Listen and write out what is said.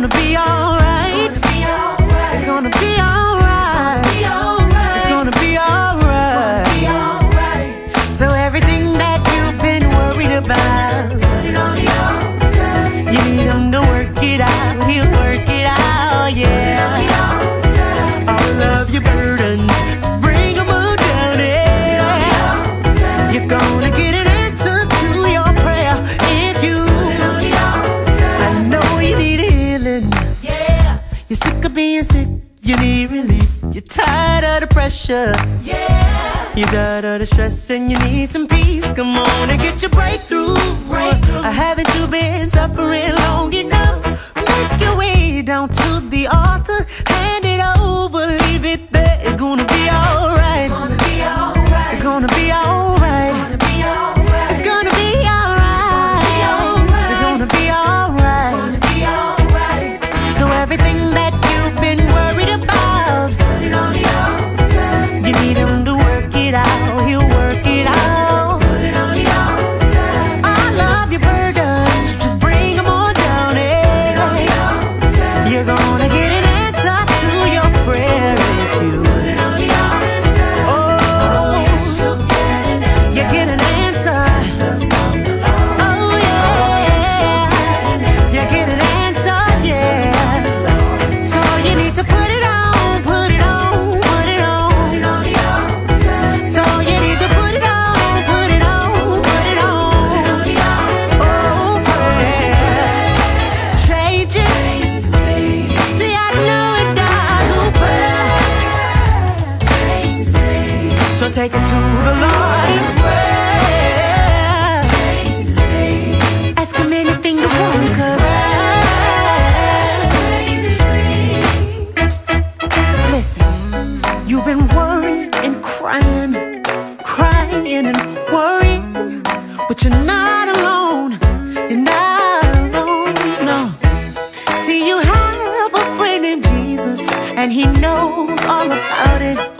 gonna be alright. It's gonna be alright. It's gonna be alright. So everything that you've been worried about, you need him to work it out. He'll work it out, yeah. All of your burdens, just bring them all down, yeah. You're gonna get an You're sick of being sick, you need relief. You're tired of the pressure. yeah. You got all the stress and you need some peace. Come on and get your breakthrough. Breakthrough. Haven't you been suffering long enough? Make your way down to the altar. Hand it over, leave it there. So take it to the Lord in prayer. Ask Him anything you want, 'cause listen, you've been worrying and crying, crying and worrying, but you're not alone. You're not alone, no. See, you have a friend in Jesus, and He knows all about it.